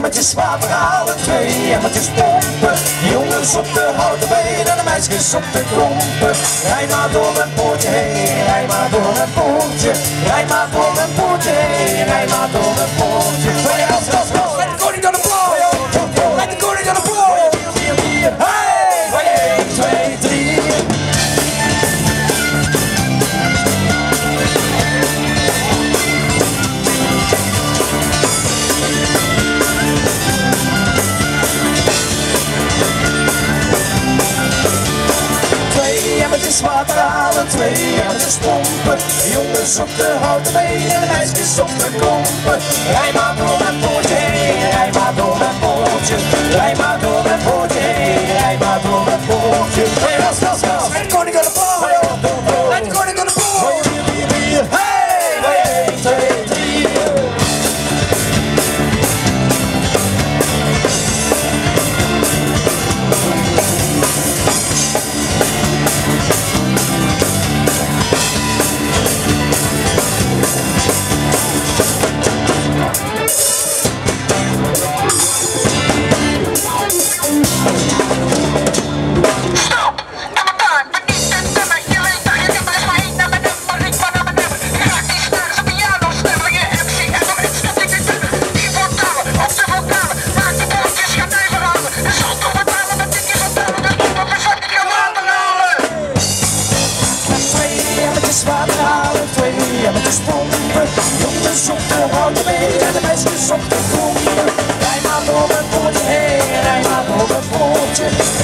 Emmertjes water halen, twee emmertjes pompen. Jongens op de houten benen en de meisjes op de klompen. Rij maar door een poortje heen, rij maar door een poortje. Rij maar door een poortje heen, rij maar door een poortje. Twee emmertjes water halen, twee emmertjes pompen. Jongens op de houten benen, meisjes op de klompen. Rij maar door mijn poortje rij maar door mijn poortje. Rij maar door Jongens op de houten benen en de meisjes op de klompen.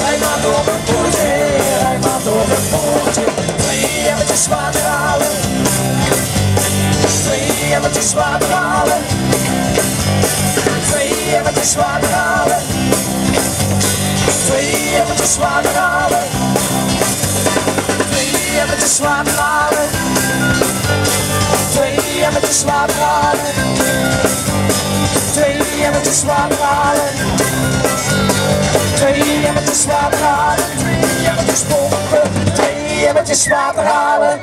Rij maar door mijn poortje rij maar door mijn poortje. Twee emmertjes water halen. Twee emmertjes water halen. Twee emmertjes water halen. Twee emmertjes water halen. Twee emmertjes water halen. Twee halen. Water halen. Twee emmertjes pompen. Twee emmertjes water halen.